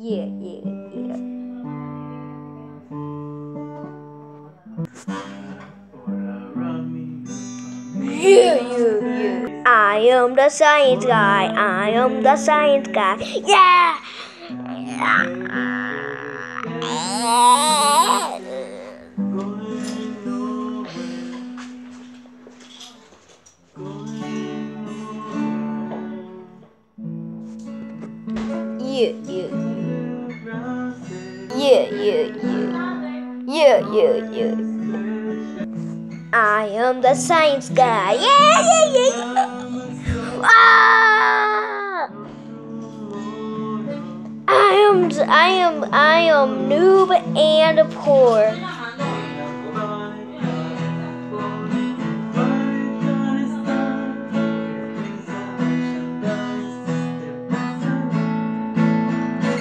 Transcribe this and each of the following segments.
Yeah, yeah, yeah. Yeah, yeah, yeah. I am the science guy. I am the science guy. Yeah. Yeah, yeah. Yeah, yeah, yeah. Yeah, yeah, yeah. I am the science guy. Yeah, yeah, yeah. Ah! I am, I am, I am noob and poor.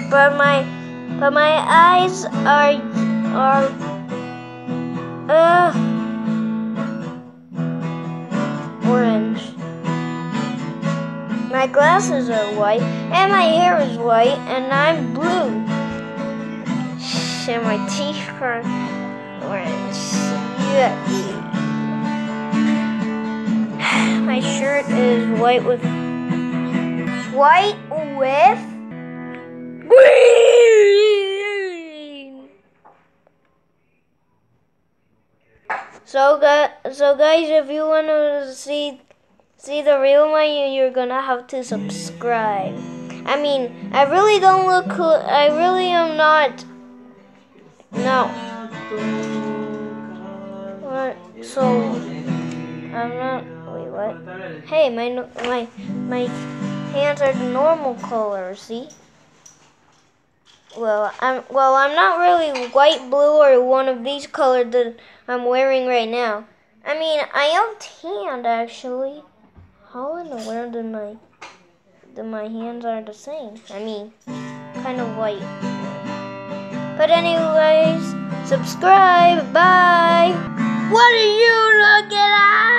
But my, but my eyes are, are, uh, My glasses are white, and my hair is white, and I'm blue. And my teeth are orange. My shirt is white with white with green. So, so guys, if you want to see see the real one, you're gonna have to subscribe. I mean, I really don't look cool. I really am not. No. What? So, I'm not. Wait, what? Hey, my my my hands are the normal color. See? Well, I'm well. I'm not really white, blue, or one of these colors that I'm wearing right now. I mean, I am tanned actually. How in the world did my my hands are the same? I mean, kind of white. But anyways, subscribe. Bye. What are you looking at?